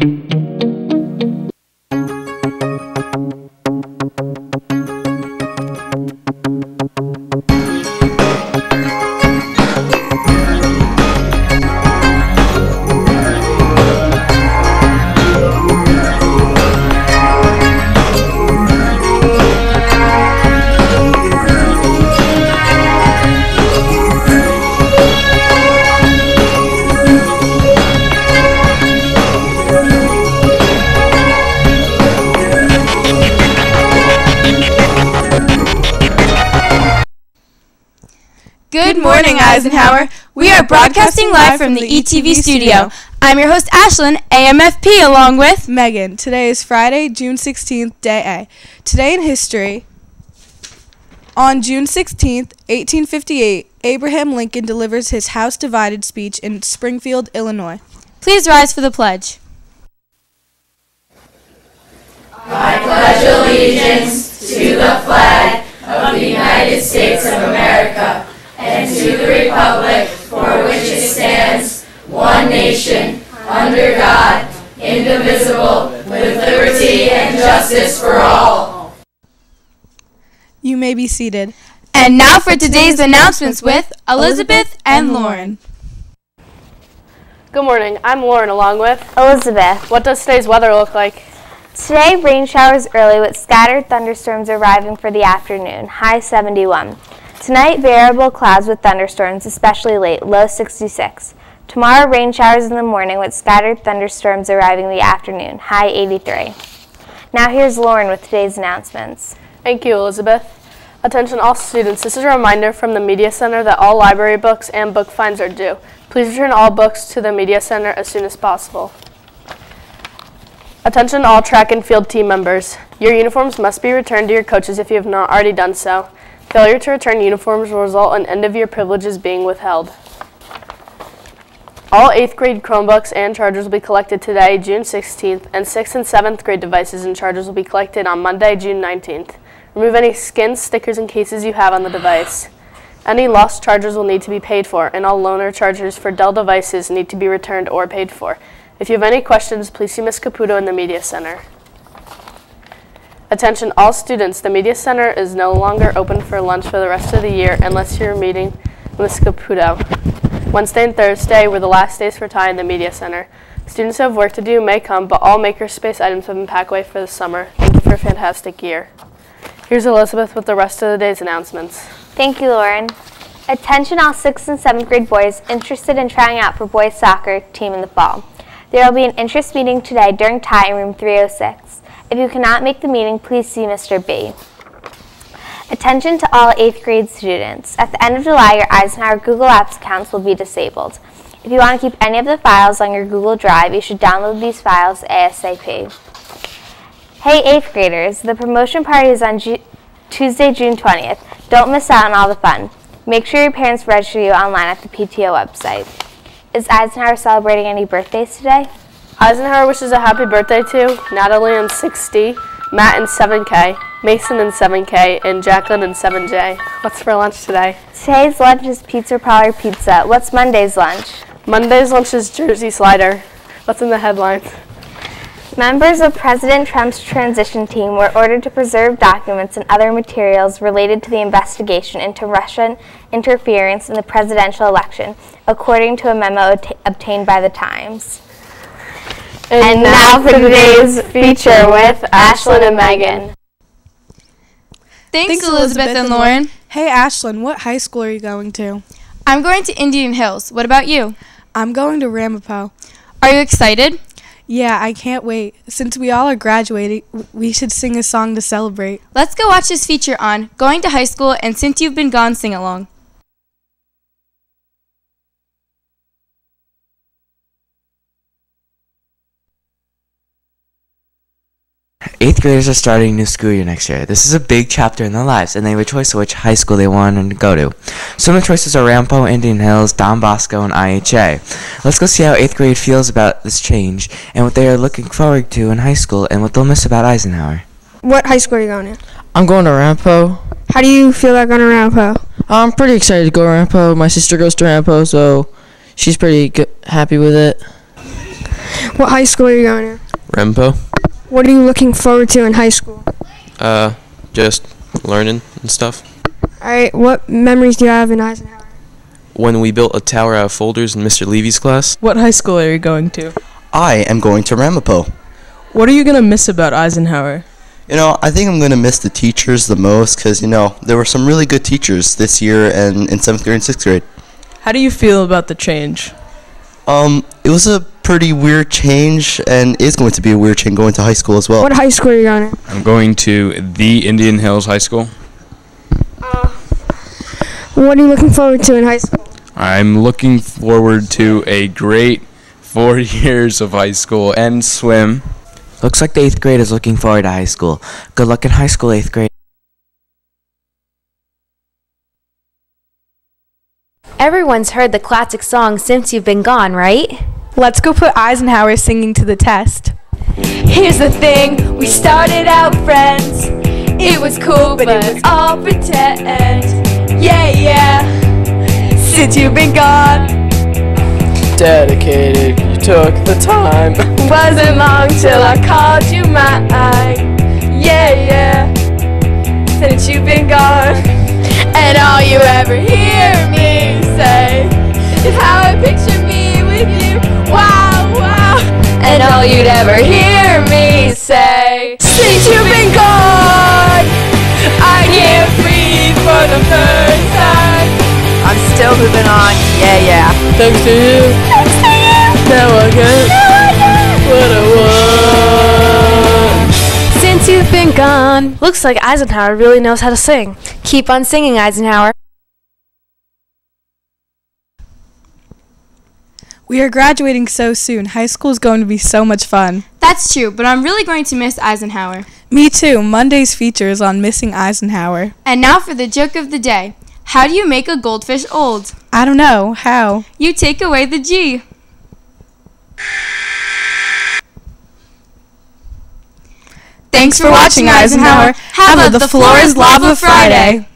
Good morning, Eisenhower. We are broadcasting live from the ETV studio. I'm your host, Ashlyn, AMFP, along with Megan. Today is Friday, June 16th, day A. Today in history, on June 16th, 1858, Abraham Lincoln delivers his House Divided speech in Springfield, Illinois. Please rise for the pledge. You may be seated. And now for today's announcements with Elizabeth and Lauren. Good morning. I'm Lauren along with. Elizabeth. What does today's weather look like? Today, rain showers early with scattered thunderstorms arriving for the afternoon, high 71. Tonight, variable clouds with thunderstorms, especially late, low 66. Tomorrow, rain showers in the morning with scattered thunderstorms arriving in the afternoon, high 83. Now, here's Lauren with today's announcements. Thank you, Elizabeth. Attention all students, this is a reminder from the Media Center that all library books and book fines are due. Please return all books to the Media Center as soon as possible. Attention all track and field team members. Your uniforms must be returned to your coaches if you have not already done so. Failure to return uniforms will result in end of year privileges being withheld. All 8th grade Chromebooks and chargers will be collected today, June 16th, and 6th and 7th grade devices and chargers will be collected on Monday, June 19th. Remove any skins, stickers, and cases you have on the device. Any lost chargers will need to be paid for, and all loaner chargers for Dell devices need to be returned or paid for. If you have any questions, please see Ms. Caputo in the Media Center. Attention all students, the Media Center is no longer open for lunch for the rest of the year unless you're meeting Ms. Caputo. Wednesday and Thursday were the last days for time in the Media Center. Students who have work to do may come, but all Makerspace items have been packed away for the summer. Thank you for a fantastic year. Here's Elizabeth with the rest of the day's announcements. Thank you, Lauren. Attention all 6th and 7th grade boys interested in trying out for boys soccer team in the fall. There will be an interest meeting today during tie in room 306. If you cannot make the meeting, please see Mr. B. Attention to all 8th grade students. At the end of July, your Eisenhower Google Apps accounts will be disabled. If you want to keep any of the files on your Google Drive, you should download these files ASAP. Hey 8th graders, the promotion party is on Ju- Tuesday, June 20th. Don't miss out on all the fun. Make sure your parents register you online at the PTO website. Is Eisenhower celebrating any birthdays today? Eisenhower wishes a happy birthday to Natalie in 6D, Matt in 7K, Mason in 7K, and Jacqueline in 7J. What's for lunch today? Today's lunch is Pizza Parlor Pizza. What's Monday's lunch? Monday's lunch is Jersey Slider. What's in the headlines? Members of President Trump's transition team were ordered to preserve documents and other materials related to the investigation into Russian interference in the presidential election, according to a memo obta- obtained by the Times. And now for today's feature with Ashlyn and Megan. Thanks, Elizabeth and Lauren. Hey, Ashlyn, what high school are you going to? I'm going to Indian Hills. What about you? I'm going to Ramapo. Are you excited? Yeah, I can't wait. Since we all are graduating, we should sing a song to celebrate. Let's go watch this feature on going to high school and since you've been gone, sing along. Eighth graders are starting new school year next year. This is a big chapter in their lives, and they have a choice of which high school they want to go to. Some of the choices are Ramapo, Indian Hills, Don Bosco, and IHA. Let's go see how eighth grade feels about this change and what they are looking forward to in high school and what they'll miss about Eisenhower. What high school are you going to? I'm going to Ramapo. How do you feel about going to Ramapo? I'm pretty excited to go to Ramapo. My sister goes to Ramapo, so she's pretty good, happy with it. What high school are you going to? Ramapo. What are you looking forward to in high school? Uh, just learning and stuff. All right, what memories do you have in Eisenhower? When we built a tower out of folders in Mr. Levy's class, What high school are you going to? I am going to Ramapo. What are you going to miss about Eisenhower? You know, I think I'm going to miss the teachers the most because, you know, there were some really good teachers this year and in 7th grade and 6th grade. How do you feel about the change? Um, it was a pretty weird change and is going to be a weird change going to high school as well. What high school are you going to? I'm going to the Indian Hills High School. Uh, what are you looking forward to in high school? I'm looking forward to a great four years of high school and swim. Looks like the eighth grade is looking forward to high school. Good luck in high school, eighth grade. Everyone's heard the classic song Since You've Been Gone, right? Let's go put Eisenhower singing to the test. Here's the thing, we started out friends. It was cool, but it was all pretend. Yeah, yeah. Since you've been gone, Dedicated, you took the time. wasn't long till I called you mine. Yeah, yeah. Since you've been gone, and all you ever hear me say is how I picture me with you. Wow, wow. And all you'd ever hear me say since you've been gone, I can't breathe for the first time. I'm still moving on. Yeah, yeah. Thanks to you. Thanks to you. Now I get what I want. Since you've been gone. Looks like Eisenhower really knows how to sing. Keep on singing, Eisenhower. We are graduating so soon. High school is going to be so much fun. That's true, but I'm really going to miss Eisenhower. Me too. Monday's feature is on missing Eisenhower. And now for the joke of the day. How do you make a goldfish old? I don't know. How? You take away the G. Thanks for watching, Eisenhower. Have a The Floor is Lava Friday.